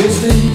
This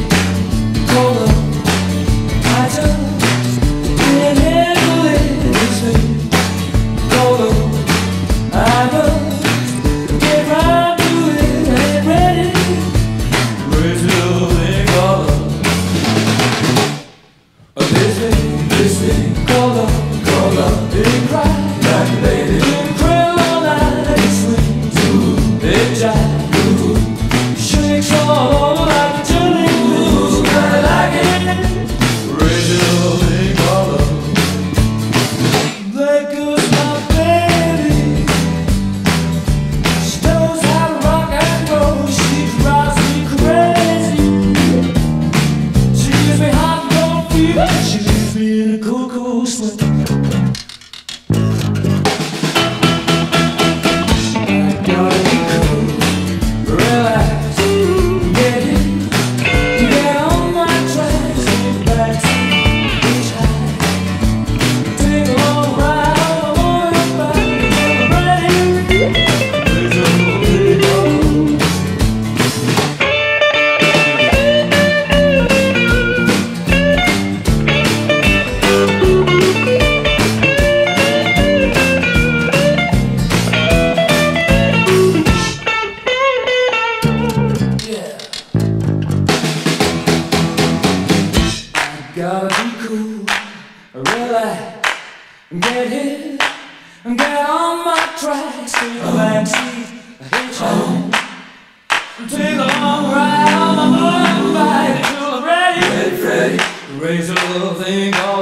be cool. relax, get it, get on my tracks. Take a back seat, hitch home. Take a long ride on my motorbike till I'm ready. Ready, Freddie. Raise a little thing on.